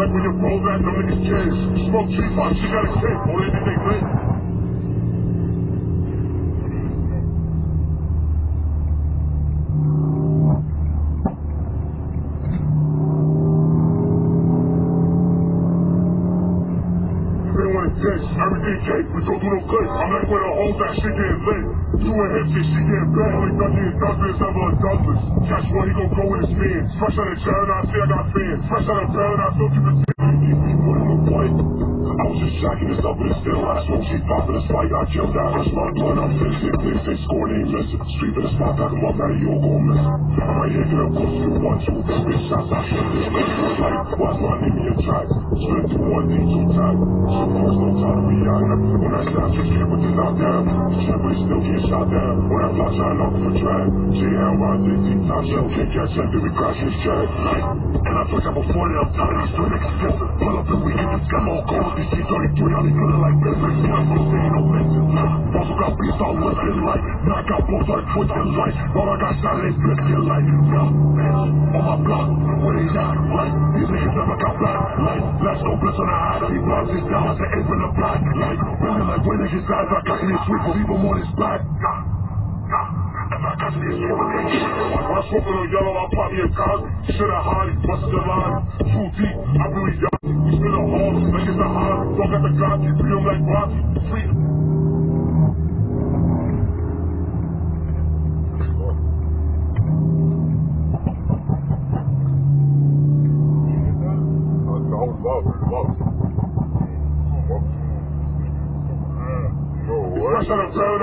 Like when you roll back, them niggas chase. Smoke pop. She got a tape. Only thing they lit. Dance, cake, we don't do no good. I'm when I hold that shit getting lit. Doing hip shit, she getting bad. Only nothing is Douglas, ever a Douglas. Catch one, he gon' go with his man. Fresh out of jail, now I see I got fans. Fresh out of jail, now I still keep it I jacking this up, but it's still I smoke, she popping a spike, I killed that. That's my blood, I'm fixing things, they score, missing. Street in the spot, back him up, now you gon' miss. I'm right here, get up close to one, two, three, bitch shots, I shoot this, go for a light. Watch my name me a track. Split through one, thing, two times. So close, no time to be out. When I stop, just can't put this out down. Somebody still get shot down. When I fly, shine off for drag. JLY, JT, top shell, can't catch up, we crash his. Like, and I told you before that I'm tired of these two and. These T-33, I be feeling like business. Yeah, I'm say no message. Also got beats all lifted like. Knock out both like twisted like. All I got shot, they flipped like. Yeah, on my block, where they at? Like, these niggas never got black. Like, let's go blitz on the high. He blocks his down, said, aim in the black. Like, women like, when niggas guys, I got any sweet, but even more is black. Yeah, yeah. I catch me, it's for the When I smoke on yellow, I pop me a cog. Shit, I hide, busted the line. Too deep, I really got the Glock, you him like Rocky. Free. Fresh out of jail, I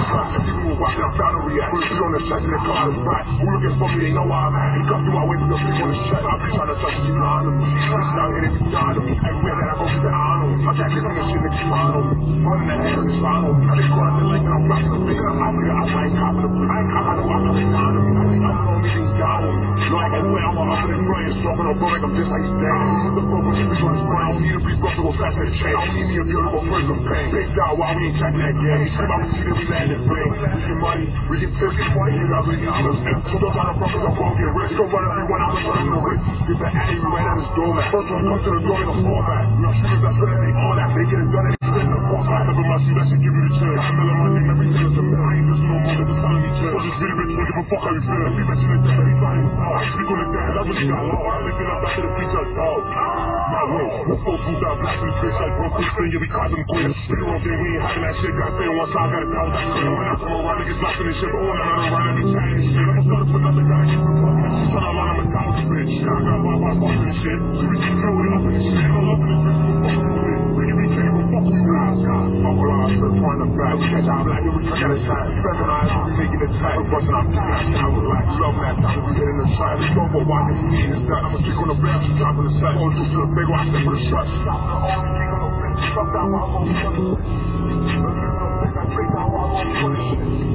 I'm trying to they know I'm I. Trying to touch you, I I'm finger. I'm I I'm. I'm I'm I'm big. Big dog, why we ain't checking that game? In brain. We get money, we get tips, get money, you got really dollars. So those are the brothers, I'm won't get rich. Go run everyone out, I'm running the rich. Get the we ran out his door, man. First one comes to the door, the. We are shooters that's better than all that. They get done, and spin the force. I have my seat, that should give you the chance. I'm in my name, everything is a man. I ain't just no more than the telling me chill. Just really bitch, don't give a fuck how you feel. Every bitch in the death, every body is I speak on the dead, I really got. I the. We're so booed out, black this bitch like this thing, yeah, we caught them queens. We the wrong we ain't having that shit. Got stay on one side, got shit. When I come around, niggas in this shit, but all I'm around, of fact. We catch black, yeah, we catch at a time. Specialized we making it tight. We're busting our out, I was like, love that we get in the side. We go for watching me and his dad. I'm a chick on the bench, she's dropping the sack. All juice to the big rock, step for the shot. Stop the only king on the bench. Fuck that, I'm on the shit. I break down while I'm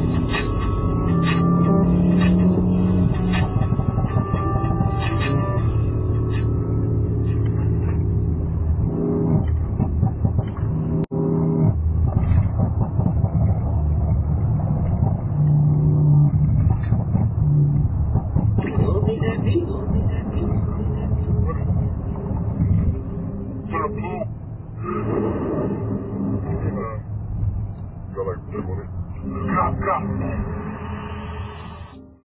a blue. Uh, got like 10 money. Got, got.